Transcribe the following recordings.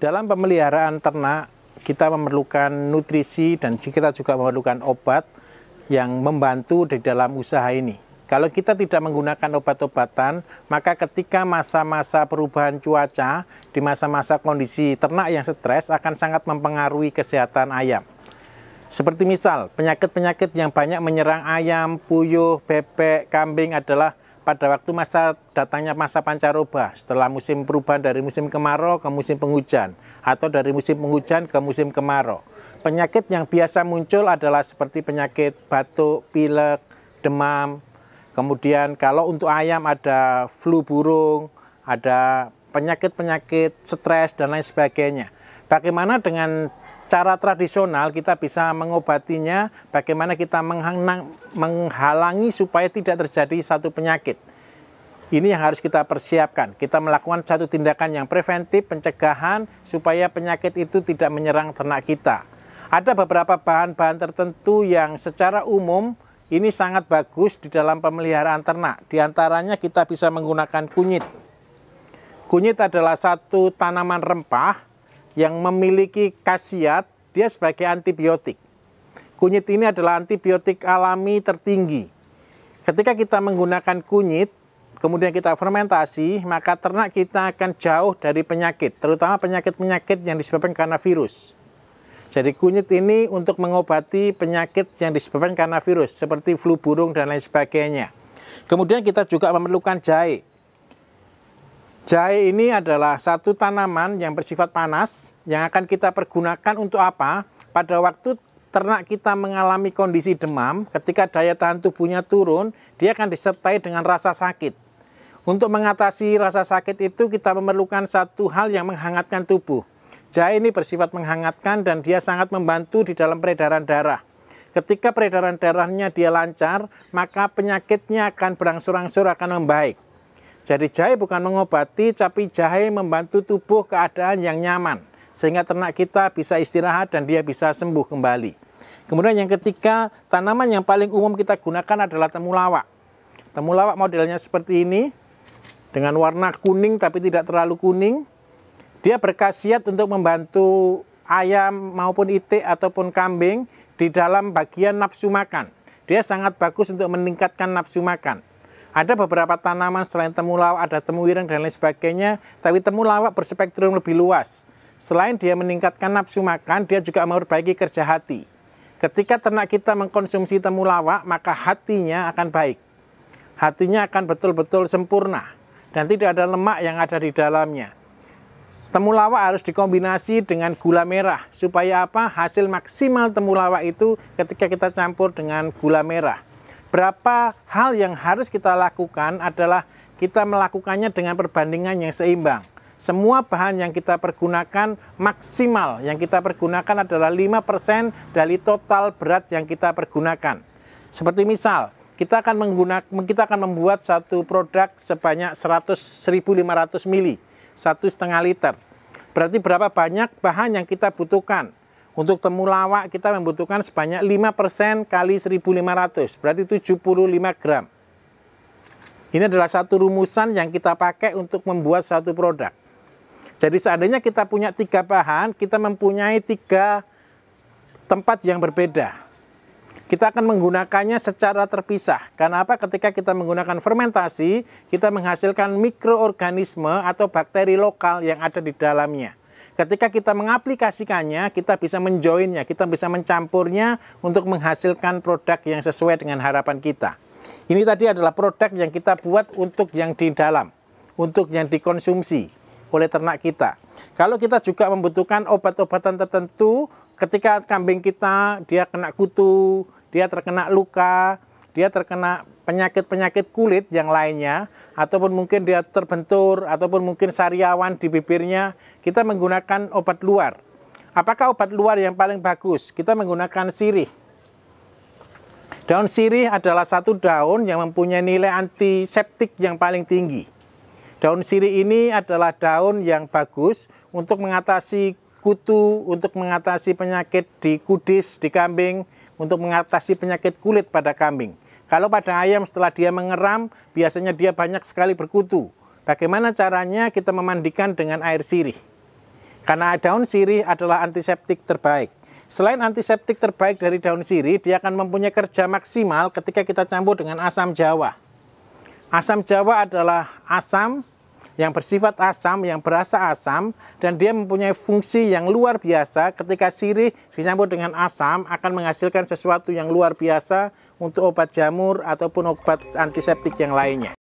dalam pemeliharaan ternak kita memerlukan nutrisi dan kita juga memerlukan obat yang membantu di dalam usaha ini. Kalau kita tidak menggunakan obat-obatan, maka ketika masa-masa perubahan cuaca, di masa-masa kondisi ternak yang stres akan sangat mempengaruhi kesehatan ayam. Seperti misal, penyakit-penyakit yang banyak menyerang ayam, puyuh, bebek, kambing adalah pada waktu masa datangnya masa pancaroba setelah musim perubahan dari musim kemarau ke musim penghujan atau dari musim penghujan ke musim kemarau. Penyakit yang biasa muncul adalah seperti penyakit batuk, pilek, demam. Kemudian kalau untuk ayam ada flu burung, ada penyakit-penyakit stres dan lain sebagainya. Bagaimana dengan cara tradisional kita bisa mengobatinya, bagaimana kita menghalangi supaya tidak terjadi satu penyakit. Ini yang harus kita persiapkan. Kita melakukan satu tindakan yang preventif, pencegahan, supaya penyakit itu tidak menyerang ternak kita. Ada beberapa bahan-bahan tertentu yang secara umum ini sangat bagus di dalam pemeliharaan ternak. Di antaranya kita bisa menggunakan kunyit. Kunyit adalah satu tanaman rempah yang memiliki khasiat dia sebagai antibiotik. Kunyit ini adalah antibiotik alami tertinggi. Ketika kita menggunakan kunyit, kemudian kita fermentasi, maka ternak kita akan jauh dari penyakit, terutama penyakit-penyakit yang disebabkan karena virus. Jadi kunyit ini untuk mengobati penyakit yang disebabkan karena virus, seperti flu burung dan lain sebagainya. Kemudian kita juga memerlukan jahe. Jahe ini adalah satu tanaman yang bersifat panas yang akan kita pergunakan untuk apa? Pada waktu ternak kita mengalami kondisi demam, ketika daya tahan tubuhnya turun, dia akan disertai dengan rasa sakit. Untuk mengatasi rasa sakit itu kita memerlukan satu hal yang menghangatkan tubuh. Jahe ini bersifat menghangatkan dan dia sangat membantu di dalam peredaran darah. Ketika peredaran darahnya dia lancar, maka penyakitnya akan berangsur-angsur akan membaik. Jadi jahe bukan mengobati, tapi jahe membantu tubuh keadaan yang nyaman. Sehingga ternak kita bisa istirahat dan dia bisa sembuh kembali. Kemudian yang ketiga, tanaman yang paling umum kita gunakan adalah temulawak. Temulawak modelnya seperti ini, dengan warna kuning tapi tidak terlalu kuning. Dia berkhasiat untuk membantu ayam maupun itik ataupun kambing di dalam bagian nafsu makan. Dia sangat bagus untuk meningkatkan nafsu makan. Ada beberapa tanaman selain temulawak, ada temuireng dan lain sebagainya, tapi temulawak berspektrum lebih luas. Selain dia meningkatkan nafsu makan, dia juga memperbaiki kerja hati. Ketika ternak kita mengkonsumsi temulawak, maka hatinya akan baik. Hatinya akan betul-betul sempurna dan tidak ada lemak yang ada di dalamnya. Temulawak harus dikombinasi dengan gula merah supaya apa? Hasil maksimal temulawak itu ketika kita campur dengan gula merah berapa hal yang harus kita lakukan adalah kita melakukannya dengan perbandingan yang seimbang. Semua bahan yang kita pergunakan maksimal yang kita pergunakan adalah 5% dari total berat yang kita pergunakan. Seperti misal, kita akan menggunakan kita akan membuat satu produk sebanyak 100 1500 mili, satu setengah liter. Berarti berapa banyak bahan yang kita butuhkan? Untuk temulawak kita membutuhkan sebanyak 5% kali 1500, berarti 75 gram. Ini adalah satu rumusan yang kita pakai untuk membuat satu produk. Jadi seandainya kita punya tiga bahan, kita mempunyai tiga tempat yang berbeda. Kita akan menggunakannya secara terpisah. Karena apa? Ketika kita menggunakan fermentasi, kita menghasilkan mikroorganisme atau bakteri lokal yang ada di dalamnya. Ketika kita mengaplikasikannya, kita bisa menjoinnya, kita bisa mencampurnya untuk menghasilkan produk yang sesuai dengan harapan kita. Ini tadi adalah produk yang kita buat untuk yang di dalam, untuk yang dikonsumsi oleh ternak kita. Kalau kita juga membutuhkan obat-obatan tertentu, ketika kambing kita dia kena kutu, dia terkena luka, dia terkena penyakit-penyakit kulit yang lainnya, ataupun mungkin dia terbentur, ataupun mungkin sariawan di bibirnya, kita menggunakan obat luar. Apakah obat luar yang paling bagus? Kita menggunakan sirih. Daun sirih adalah satu daun yang mempunyai nilai antiseptik yang paling tinggi. Daun sirih ini adalah daun yang bagus untuk mengatasi kutu, untuk mengatasi penyakit di kudis, di kambing, untuk mengatasi penyakit kulit pada kambing. Kalau pada ayam setelah dia mengeram, biasanya dia banyak sekali berkutu. Bagaimana caranya kita memandikan dengan air sirih? Karena daun sirih adalah antiseptik terbaik. Selain antiseptik terbaik dari daun sirih, dia akan mempunyai kerja maksimal ketika kita campur dengan asam jawa. Asam jawa adalah asam yang bersifat asam, yang berasa asam, dan dia mempunyai fungsi yang luar biasa ketika sirih dicampur dengan asam akan menghasilkan sesuatu yang luar biasa untuk obat jamur ataupun obat antiseptik yang lainnya.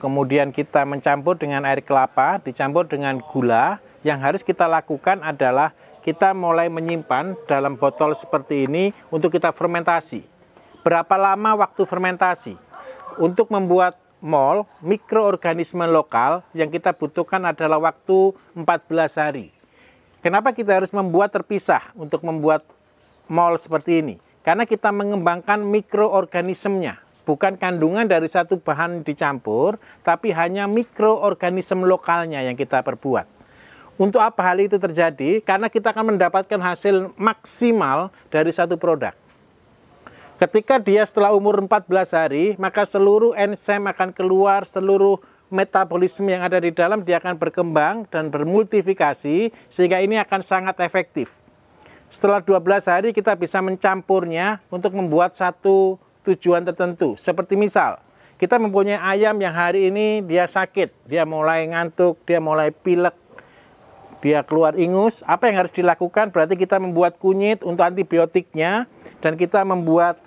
Kemudian kita mencampur dengan air kelapa, dicampur dengan gula. Yang harus kita lakukan adalah kita mulai menyimpan dalam botol seperti ini untuk kita fermentasi. Berapa lama waktu fermentasi? Untuk membuat mol, mikroorganisme lokal yang kita butuhkan adalah waktu 14 hari. Kenapa kita harus membuat terpisah untuk membuat mol seperti ini? Karena kita mengembangkan mikroorganismenya bukan kandungan dari satu bahan dicampur, tapi hanya mikroorganisme lokalnya yang kita perbuat. Untuk apa hal itu terjadi? Karena kita akan mendapatkan hasil maksimal dari satu produk. Ketika dia setelah umur 14 hari, maka seluruh enzim akan keluar, seluruh metabolisme yang ada di dalam dia akan berkembang dan bermultifikasi sehingga ini akan sangat efektif. Setelah 12 hari kita bisa mencampurnya untuk membuat satu tujuan tertentu. Seperti misal, kita mempunyai ayam yang hari ini dia sakit, dia mulai ngantuk, dia mulai pilek, dia keluar ingus. Apa yang harus dilakukan? Berarti kita membuat kunyit untuk antibiotiknya dan kita membuat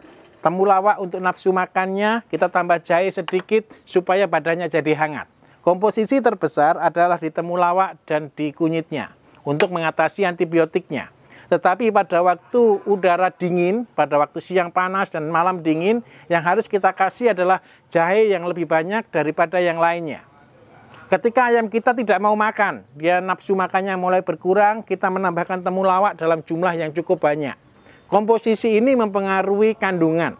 temulawak untuk nafsu makannya, kita tambah jahe sedikit supaya badannya jadi hangat. Komposisi terbesar adalah di temulawak dan di kunyitnya untuk mengatasi antibiotiknya. Tetapi pada waktu udara dingin, pada waktu siang panas dan malam dingin, yang harus kita kasih adalah jahe yang lebih banyak daripada yang lainnya. Ketika ayam kita tidak mau makan, dia nafsu makannya mulai berkurang, kita menambahkan temulawak dalam jumlah yang cukup banyak. Komposisi ini mempengaruhi kandungan.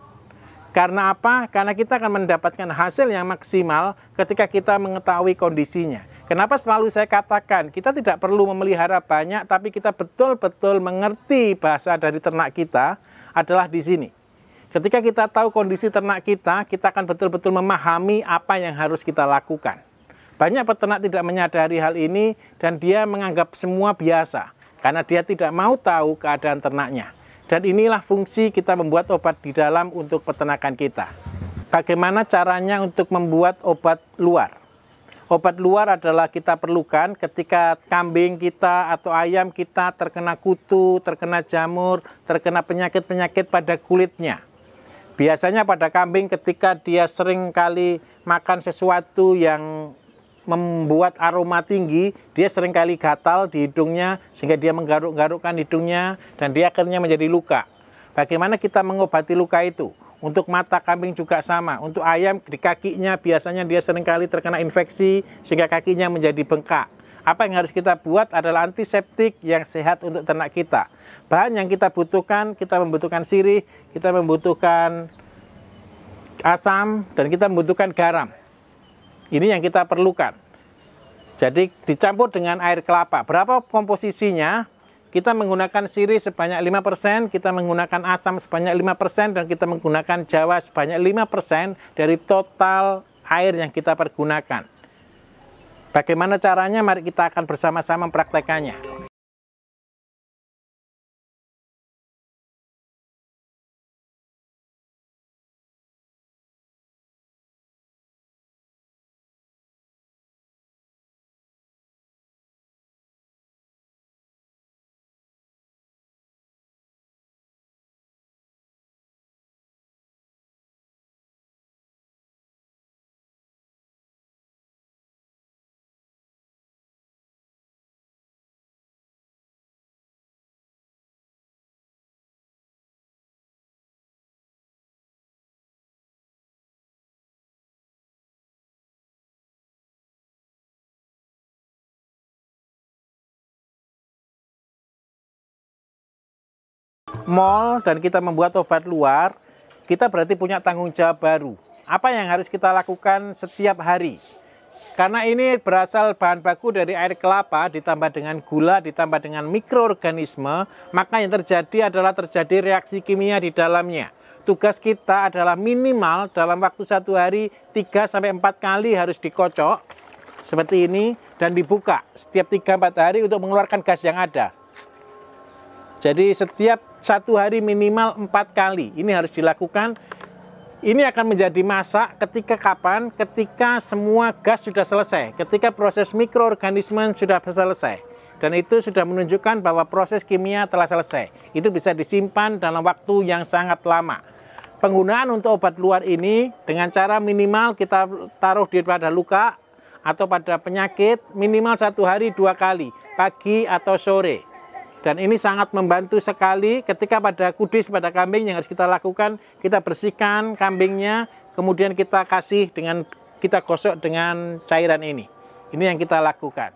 Karena apa? Karena kita akan mendapatkan hasil yang maksimal ketika kita mengetahui kondisinya. Kenapa selalu saya katakan kita tidak perlu memelihara banyak, tapi kita betul-betul mengerti bahasa dari ternak kita adalah di sini. Ketika kita tahu kondisi ternak kita, kita akan betul-betul memahami apa yang harus kita lakukan. Banyak peternak tidak menyadari hal ini dan dia menganggap semua biasa karena dia tidak mau tahu keadaan ternaknya. Dan inilah fungsi kita membuat obat di dalam untuk peternakan kita. Bagaimana caranya untuk membuat obat luar? Obat luar adalah kita perlukan ketika kambing kita atau ayam kita terkena kutu, terkena jamur, terkena penyakit-penyakit pada kulitnya. Biasanya pada kambing ketika dia sering kali makan sesuatu yang membuat aroma tinggi, dia sering kali gatal di hidungnya sehingga dia menggaruk-garukkan hidungnya dan dia akhirnya menjadi luka. Bagaimana kita mengobati luka itu? Untuk mata kambing juga sama. Untuk ayam di kakinya biasanya dia sering kali terkena infeksi sehingga kakinya menjadi bengkak. Apa yang harus kita buat adalah antiseptik yang sehat untuk ternak kita. Bahan yang kita butuhkan, kita membutuhkan sirih, kita membutuhkan asam, dan kita membutuhkan garam. Ini yang kita perlukan. Jadi dicampur dengan air kelapa. Berapa komposisinya? Kita menggunakan sirih sebanyak 5%, kita menggunakan asam sebanyak 5%, dan kita menggunakan jawa sebanyak 5% dari total air yang kita pergunakan. Bagaimana caranya? Mari kita akan bersama-sama mempraktekannya. Mall dan kita membuat obat luar, kita berarti punya tanggung jawab baru. Apa yang harus kita lakukan setiap hari? Karena ini berasal bahan baku dari air kelapa ditambah dengan gula ditambah dengan mikroorganisme, maka yang terjadi adalah terjadi reaksi kimia di dalamnya. Tugas kita adalah minimal dalam waktu satu hari 3 sampai 4 kali harus dikocok seperti ini dan dibuka setiap 3-4 hari untuk mengeluarkan gas yang ada. Jadi setiap satu hari minimal 4 kali ini harus dilakukan ini akan menjadi masa ketika kapan? Ketika semua gas sudah selesai, ketika proses mikroorganisme sudah selesai. Dan itu sudah menunjukkan bahwa proses kimia telah selesai. Itu bisa disimpan dalam waktu yang sangat lama. Penggunaan untuk obat luar ini dengan cara minimal kita taruh di pada luka atau pada penyakit minimal satu hari dua kali, pagi atau sore. Dan ini sangat membantu sekali ketika pada kudis pada kambing yang harus kita lakukan, kita bersihkan kambingnya, kemudian kita kasih dengan kita gosok dengan cairan ini. Ini yang kita lakukan.